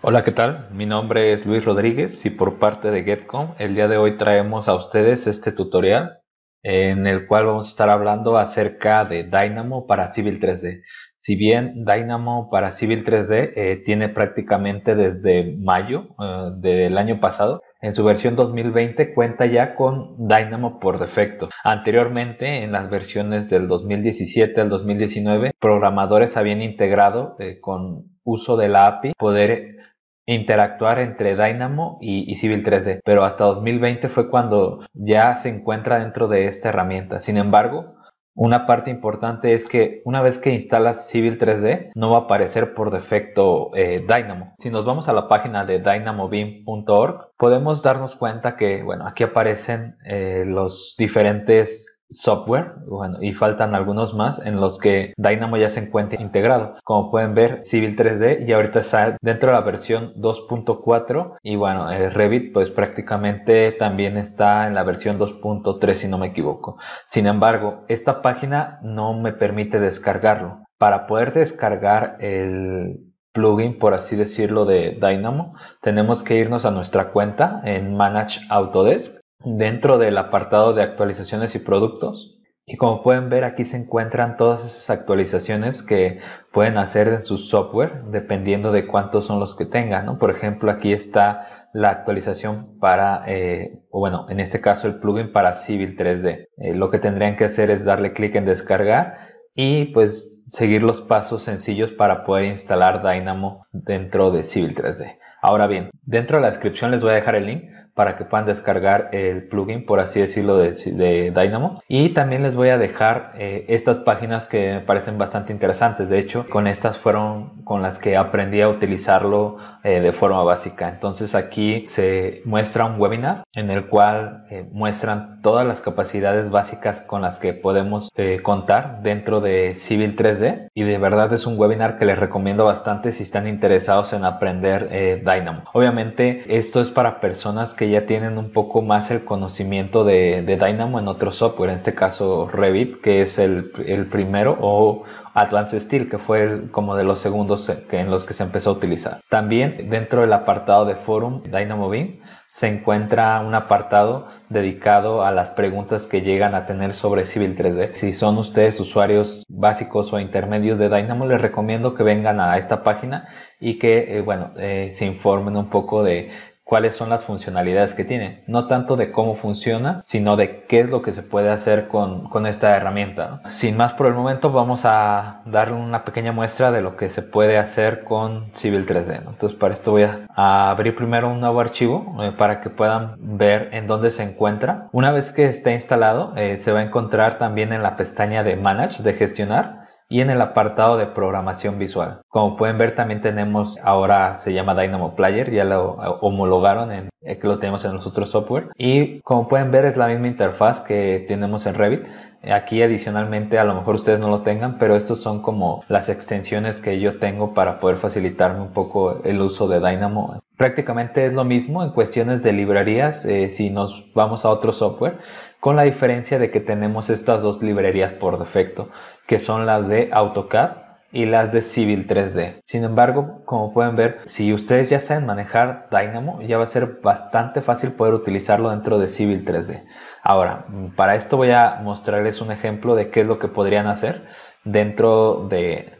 Hola, ¿qué tal? Mi nombre es Luis Rodríguez y por parte de Getcom el día de hoy traemos a ustedes este tutorial en el cual vamos a estar hablando acerca de Dynamo para Civil 3D. Si bien Dynamo para Civil 3D eh, tiene prácticamente desde mayo eh, del año pasado, en su versión 2020 cuenta ya con Dynamo por defecto. Anteriormente, en las versiones del 2017 al 2019, programadores habían integrado eh, con uso de la API poder interactuar entre Dynamo y, Civil 3D, pero hasta 2020 fue cuando ya se encuentra dentro de esta herramienta. Sin embargo, una parte importante es que una vez que instalas Civil 3D no va a aparecer por defecto eh, Dynamo. Si nos vamos a la página de dynamobeam.org podemos darnos cuenta que bueno aquí aparecen eh, los diferentes software, bueno, y faltan algunos más en los que Dynamo ya se encuentra integrado. Como pueden ver, Civil 3D y ahorita está dentro de la versión 2.4 y bueno, eh, Revit pues prácticamente también está en la versión 2.3 si no me equivoco. Sin embargo, esta página no me permite descargarlo. Para poder descargar el plugin, por así decirlo, de Dynamo, tenemos que irnos a nuestra cuenta en Manage Autodesk dentro del apartado de actualizaciones y productos. Y como pueden ver aquí se encuentran todas esas actualizaciones que pueden hacer en su software dependiendo de cuántos son los que tengan. Por ejemplo aquí está la actualización para, eh, o bueno, en este caso el plugin para Civil 3D. Eh, lo que tendrían que hacer es darle clic en descargar y pues seguir los pasos sencillos para poder instalar Dynamo dentro de Civil 3D. Ahora bien, dentro de la descripción les voy a dejar el link para que puedan descargar el plugin, por así decirlo, de, Dynamo. Y también les voy a dejar eh, estas páginas que me parecen bastante interesantes. De hecho, con estas fueron con las que aprendí a utilizarlo eh, de forma básica. Entonces aquí se muestra un webinar en el cual eh, muestran todas las capacidades básicas con las que podemos contar dentro de Civil 3D. Y de verdad es un webinar que les recomiendo bastante si están interesados en aprender Dynamo. Obviamente esto es para personas que ya tienen un poco más el conocimiento de, Dynamo en otro software, en este caso Revit, que es el, primero, o Advanced Steel, que fue como de los segundos en los que se empezó a utilizar. También dentro del apartado de Forum Dynamo Beam se encuentra un apartado dedicado a las preguntas que llegan a tener sobre Civil 3D. Si son ustedes usuarios básicos o intermedios de Dynamo, les recomiendo que vengan a esta página y que, eh, bueno, eh, se informen un poco de cuáles son las funcionalidades que tiene. No tanto de cómo funciona, sino de qué es lo que se puede hacer con, esta herramienta. Sin más por el momento, vamos a darle una pequeña muestra de lo que se puede hacer con Civil 3D. Entonces, para esto voy a, abrir primero un nuevo archivo eh, para que puedan ver en dónde se encuentra. Una vez que esté instalado, eh, se va a encontrar también en la pestaña de Manage, de gestionar y en el apartado de programación visual. Como pueden ver también tenemos, ahora se llama Dynamo Player, ya lo homologaron en eh, que lo tenemos en los otros software y como pueden ver es la misma interfaz que tenemos en Revit. Aquí adicionalmente a lo mejor ustedes no lo tengan, pero estos son como las extensiones que yo tengo para poder facilitarme un poco el uso de Dynamo. Prácticamente es lo mismo en cuestiones de librerías eh, si nos vamos a otro software, con la diferencia de que tenemos estas dos librerías por defecto que son las de AutoCAD y las de Civil 3D. Sin embargo, como pueden ver, si ustedes ya saben manejar Dynamo, ya va a ser bastante fácil poder utilizarlo dentro de Civil 3D. Ahora, para esto voy a mostrarles un ejemplo de qué es lo que podrían hacer dentro de,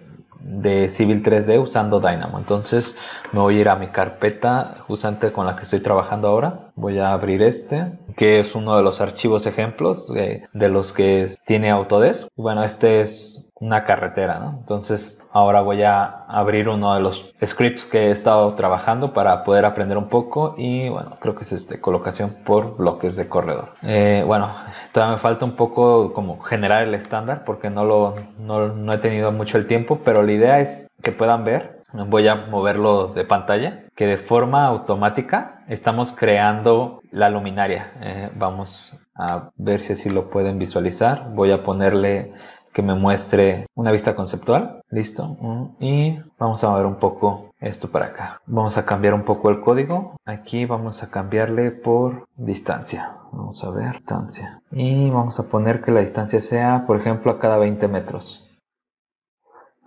Civil 3D usando Dynamo. Entonces me voy a ir a mi carpeta justamente con la que estoy trabajando ahora. Voy a abrir este, que es uno de los archivos ejemplos de, los que tiene Autodesk. Bueno, este es una carretera, ¿no? Entonces ahora voy a abrir uno de los scripts que he estado trabajando para poder aprender un poco y bueno, creo que es este, colocación por bloques de corredor. Eh, bueno, todavía me falta un poco como generar el estándar porque no lo no, no he tenido mucho el tiempo, pero la idea es que puedan ver voy a moverlo de pantalla, que de forma automática estamos creando la luminaria. Eh, vamos a ver si así lo pueden visualizar. Voy a ponerle que me muestre una vista conceptual. Listo. Y vamos a mover un poco esto para acá. Vamos a cambiar un poco el código. Aquí vamos a cambiarle por distancia. Vamos a ver distancia. Y vamos a poner que la distancia sea, por ejemplo, a cada 20 metros.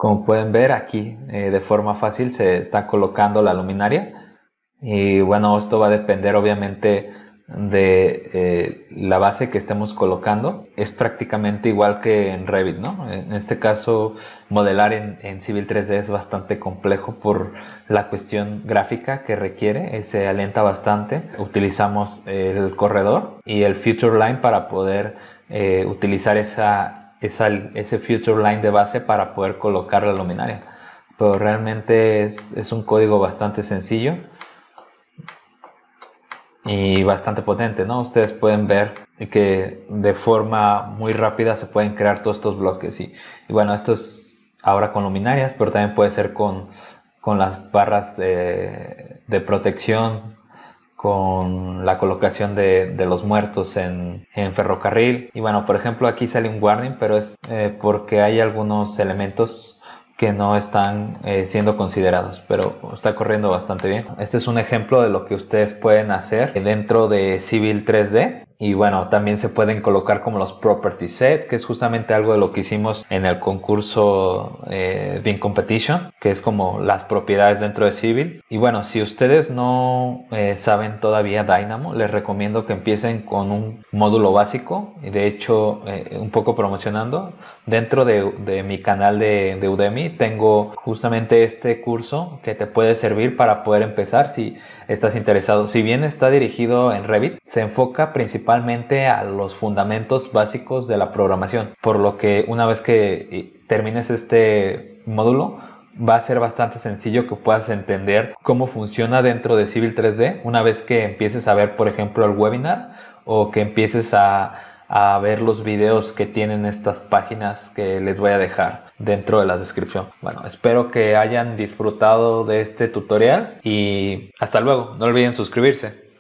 Como pueden ver aquí eh, de forma fácil se está colocando la luminaria y bueno esto va a depender obviamente de eh, la base que estemos colocando es prácticamente igual que en Revit, ¿no? En este caso, modelar en, Civil 3D es bastante complejo por la cuestión gráfica que requiere, eh, se alenta bastante. Utilizamos el corredor y el Future Line para poder eh, utilizar esa, ese Future Line de base para poder colocar la luminaria. Pero realmente es, es un código bastante sencillo y bastante potente, ¿no? Ustedes pueden ver que de forma muy rápida se pueden crear todos estos bloques y, bueno, esto es ahora con luminarias, pero también puede ser con, con las barras de, de, protección, con la colocación de, los muertos en, en, ferrocarril. Y bueno, por ejemplo, aquí sale un warning, pero es eh, porque hay algunos elementos que no están eh, siendo considerados, pero está corriendo bastante bien. Este es un ejemplo de lo que ustedes pueden hacer dentro de Civil 3D y bueno, también se pueden colocar como los property set, que es justamente algo de lo que hicimos en el concurso eh, Competition, que es como las propiedades dentro de Civil. Y bueno, si ustedes no eh, saben todavía Dynamo, les recomiendo que empiecen con un módulo básico. Y de hecho, eh, un poco promocionando, dentro de, mi canal de, de, Udemy tengo justamente este curso que te puede servir para poder empezar si estás interesado. Si bien está dirigido en Revit, se enfoca principalmente a los fundamentos básicos de la programación, por lo que una vez que eh, termines este módulo, va a ser bastante sencillo que puedas entender cómo funciona dentro de Civil 3D una vez que empieces a ver, por ejemplo, el webinar o que empieces a, a ver los videos que tienen estas páginas que les voy a dejar dentro de la descripción. Bueno, espero que hayan disfrutado de este tutorial y hasta luego. No olviden suscribirse.